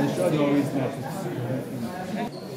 and show the original.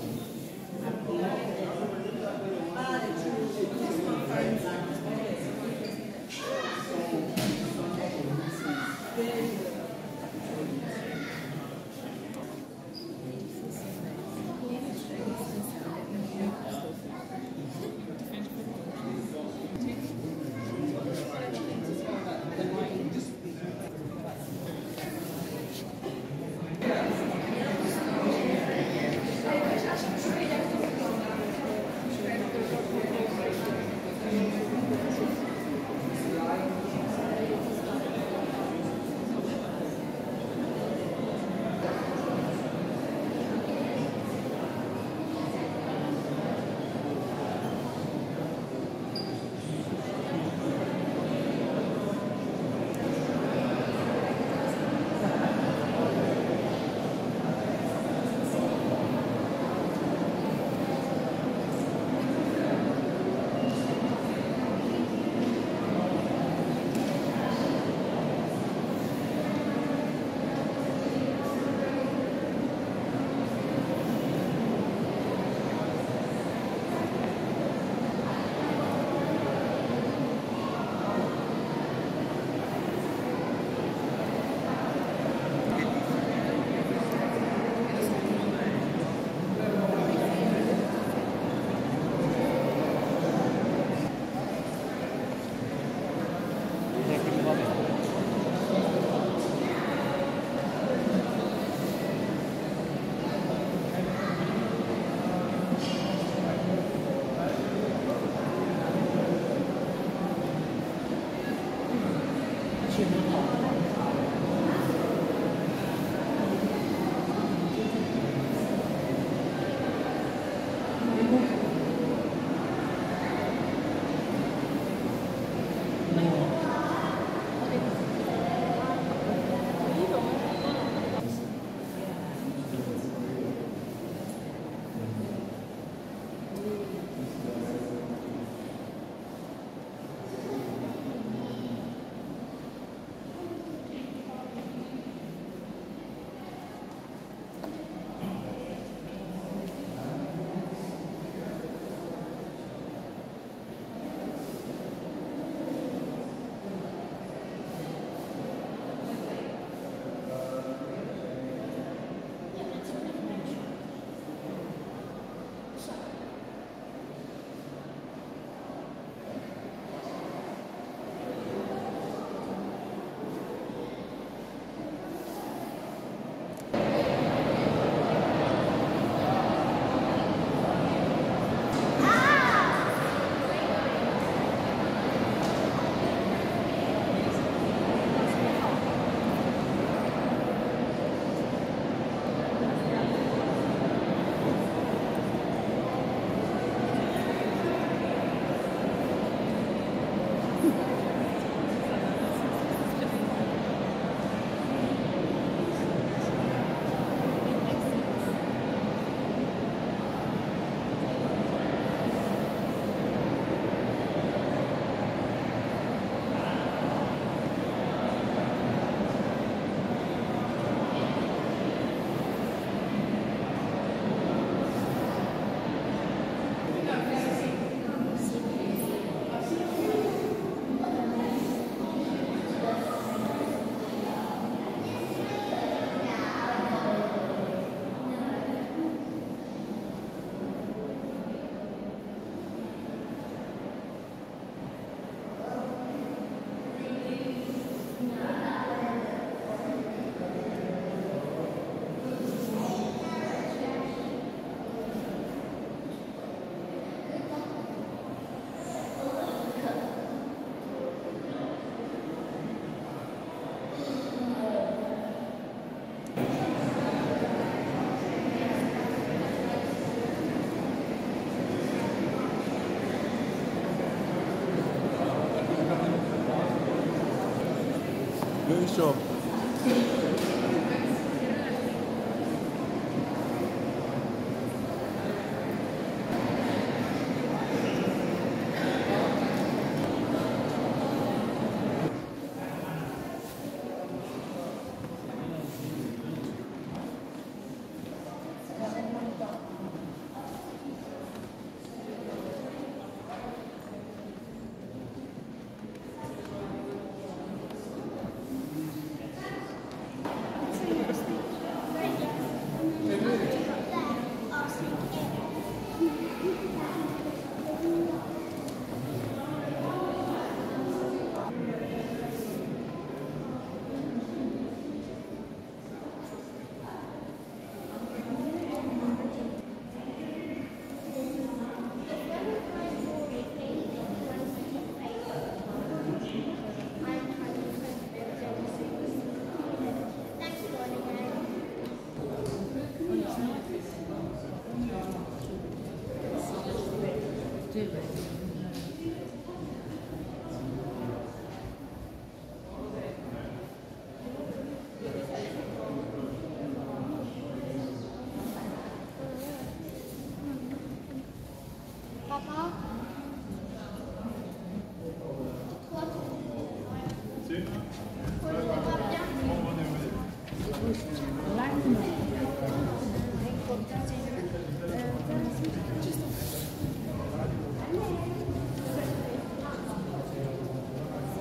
文章。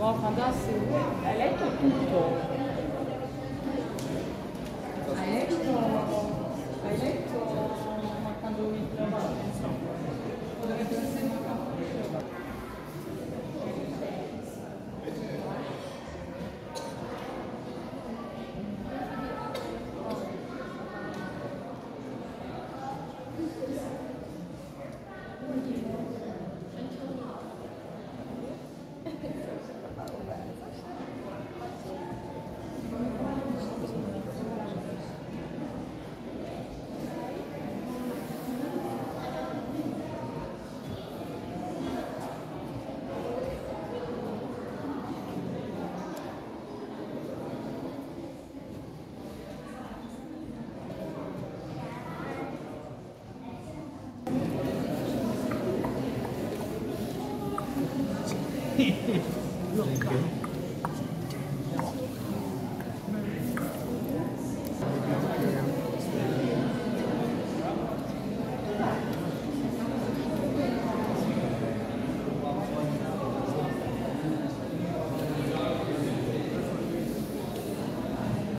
Adesso hai letto tutto? Hai